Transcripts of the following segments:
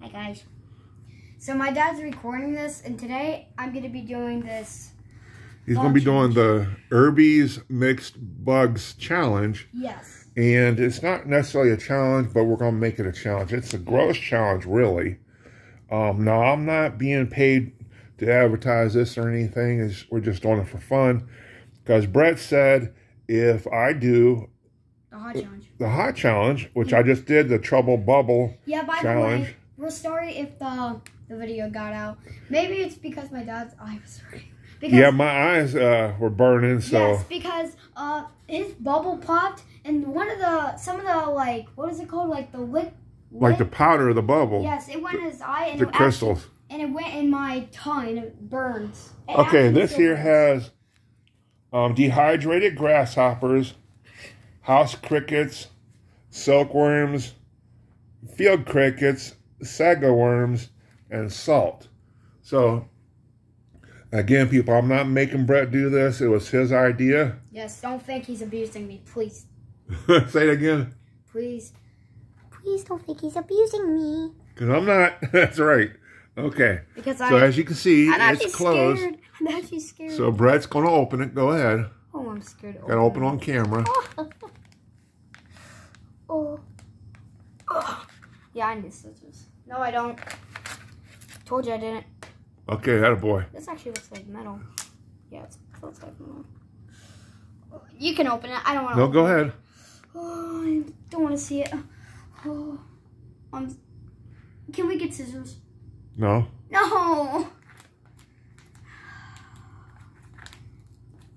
Hi guys. So my dad's recording this, and today I'm gonna be doing this. He's going to be doing the Erbie's Mixed Bugs Challenge. Yes. And it's not necessarily a challenge, but we're going to make it a challenge. It's a gross challenge, really. Um, now, I'm not being paid to advertise this or anything. It's, we're just doing it for fun. Because Bret said if I do The hot challenge. the hot challenge, which I just did, the Trouble Bubble Yeah. By challenge. the way, we're sorry if the the video got out. Maybe it's because my dad's eye was hurting. Because, Yeah, my eyes uh, were burning, so Yes, because uh, his bubble popped, and one of the some of the like what is it called, like the lick. like the powder of the bubble, Yes, it went in his eye, and the it actually- crystals. and it went in my tongue, and it burns. It Okay, this here has um, dehydrated grasshoppers, house crickets, silkworms, field crickets, sago worms, and salt. So, again, people, I'm not making Bret do this. It was his idea. Yes, don't think he's abusing me, please, Say it again. please, please don't think he's abusing me. Because I'm not. That's right. Okay. Because So, I, as you can see, I'm it's closed. scared. I'm actually scared. So, Bret's going to open it. Go ahead. oh, I'm scared. Got to open on camera. Oh. oh. Yeah, I need scissors. No, I don't. Told you I didn't. Okay, that a boy. This actually looks like metal. Yeah, it's, it looks like metal. You can open it. I don't want to. No, go ahead. Oh, I don't want to see it. Oh, um, can we get scissors? No. No.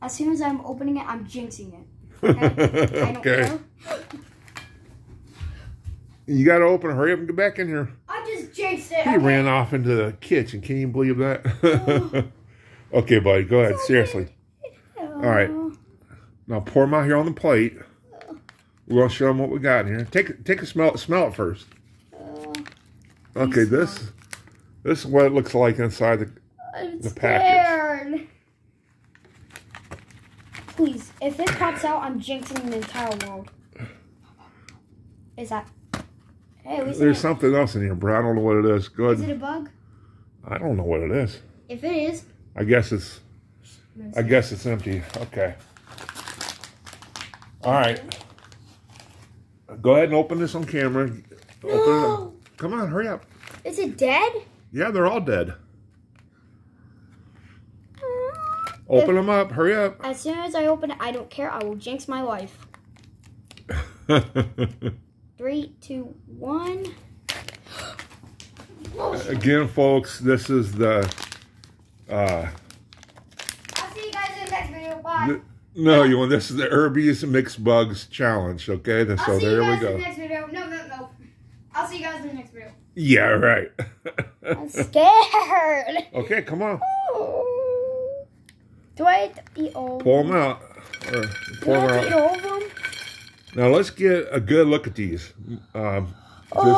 As soon as I'm opening it, I'm jinxing it. Okay. I don't okay. You got to open. Hurry up and get back in here. I just jinxed it. He okay. ran off into the kitchen. Can you believe that? okay, buddy. Go ahead. Seriously. All right. Now pour them out here on the plate. We're gonna show them what we got in here. Take take a smell. Smell it first. Uh, okay. This this is what it looks like inside the. I'm the package. scared. Please, if this pops out, I'm jinxing the entire world. Is that? Hey, There's something else in here, bro. I don't know what it is. Good. Is it a bug? I don't know what it is. If it is, I guess it's. I guess it's empty. Okay. All right. Go ahead and open this on camera. No. Come on, hurry up. is it dead? Yeah, they're all dead. Open them up. Hurry up. As soon as I open it, I don't care. I will jinx my life. Three, two, one. Again, folks, this is the. Uh, I'll see you guys in the next video. Bye. no, you want this is the Erbie's Mixed Bugs Challenge. Okay, I'll so see you there we guys in go. the next video. No, no, no. I'll see you guys in the next video. Yeah, right. I'm scared. okay, come on. Do I eat all? of Pull them? out. Or Do pull them out. All of them? Now let's get a good look at these. Um, this,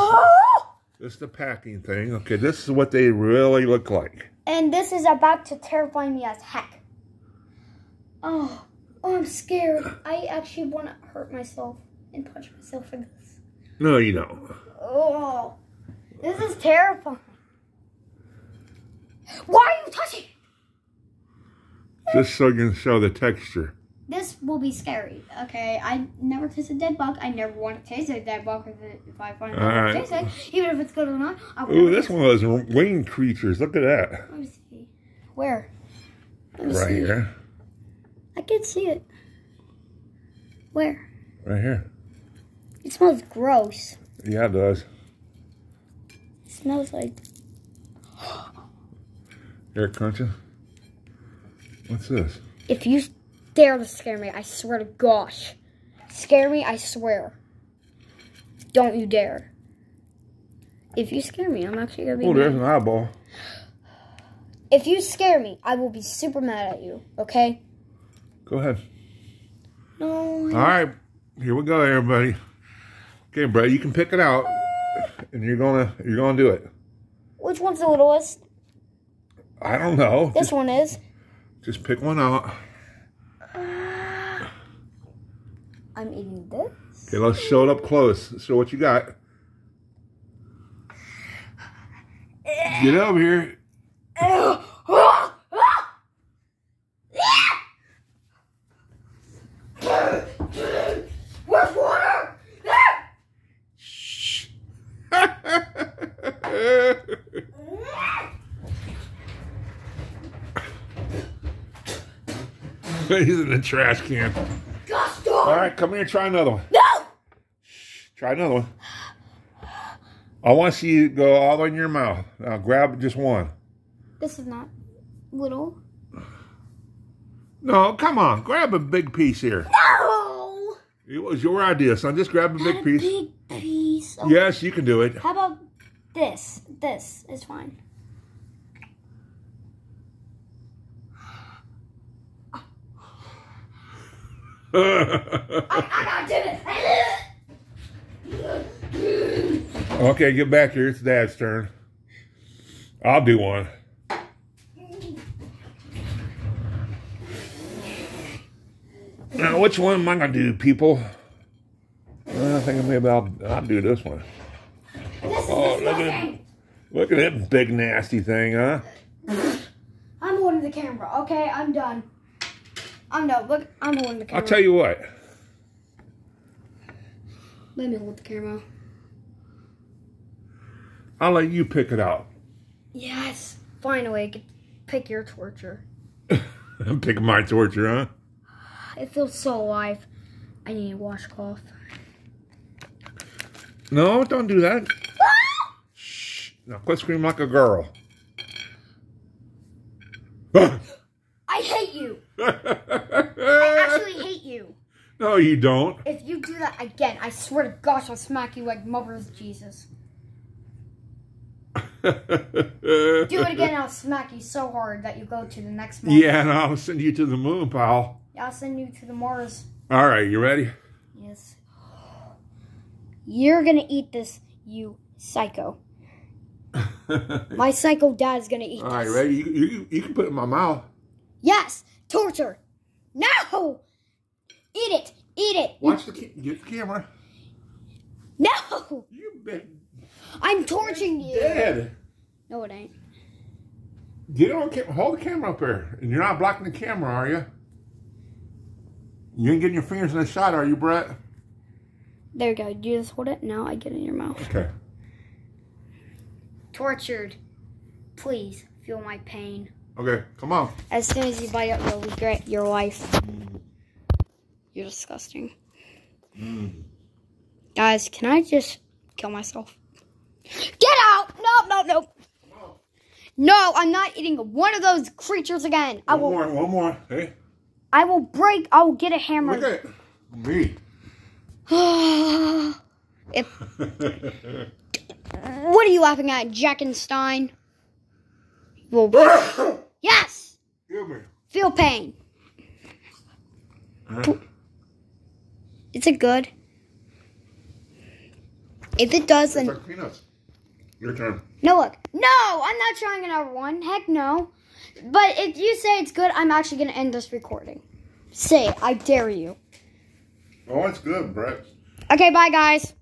this is the packing thing. Okay, this is what they really look like. And this is about to terrify me as heck. Oh, oh I'm scared. I actually want to hurt myself and punch myself for this. No, you don't. Oh, this is terrifying. Why are you touching? Just so you can show the texture. This will be scary. Okay, I never taste a dead bug. I never want to taste a dead bug if, it, if I find out right. taste it, even if it's good or not. Ooh, this one of those winged creatures. Look at that. Let me see. Where? Let me Right see. here. I can see it. Where? Right here. It smells gross. Yeah, it does. It smells like Here, crunches. What's this? if you dare to scare me, I swear to gosh. Scare me, I swear. Don't you dare. If you scare me, I'm actually gonna be Oh, there's an eyeball. If you scare me, I will be super mad at you, okay? Go ahead. No. All right, here we go, everybody. Okay, Bret, you can pick it out, and you're gonna you're gonna do it. Which one's the littlest? I don't know. This Just, one is. just pick one out. I'm eating this. Okay, let's show it up close. Show what you got. Get over here. Where's water? Shh. He's in the trash can. All come here. Try another one. No! Try another one. I want to see you go all the way in your mouth. Now grab just one. This is not little. No, come on. Grab a big piece here. No! It was your idea, son. Just grab a big a piece. big piece. Oh, Yes, you can do it. How about this? This is fine. I, I gotta do it. okay, get back here. It's Dad's turn. I'll do one. Now, which one am I gonna do, people? I think maybe I'll I'll do this one. This Oh, look at. Look at that big nasty thing, huh? I'm holding the camera. Okay, I'm done. I'm done. Look, I'm holding the camera. I'll tell you what. Let me hold the camera. I'll let you pick it out. Yes. Finally, I to pick your torture. I'm picking my torture, huh? It feels so alive. I need a washcloth. No, don't do that. Ah! Shh. Now quit screaming like a girl. Ah! I hate you. I actually hate you. no, you don't. If you do that again, I swear to gosh, I'll smack you like Mother's Jesus. do it again, I'll smack you so hard that you go to the next Mars. Yeah, and I'll send you to the moon, pal. I'll send you to the Mars. All right, you ready? Yes. You're gonna eat this, you psycho. My psycho dad's gonna eat All right, this. ready? You, you, you can put it in my mouth. Yes! Torture! No! Eat it! Eat it! Watch the ca- get the camera. No! You big I'm torturing you! dead. No, it ain't. Get on camera. Hold the camera up there. And you're not blocking the camera, are you? You ain't getting your fingers in the shot, are you, Bret? There you go. You just hold it. Now I get in your mouth. Okay. Tortured. Please feel my pain. Okay, come on. As soon as you bite it, you'll regret your life. You're disgusting. Guys, can I just kill myself? Get out! No, no, no. No, I'm not eating one of those creatures again. I One will more, one more. Hey, I will break I will get a hammer. look at me. if, what are you laughing at, Jackenstein? Well, yes! Give me. Feel pain. Huh? Is it good? If it does, It's then like peanuts. Your turn. no. Look, no, I'm not trying another one. Heck no. But if you say it's good, I'm actually gonna end this recording. Say it. I dare you. Oh, it's good, Bret. Okay, bye, guys. Hey,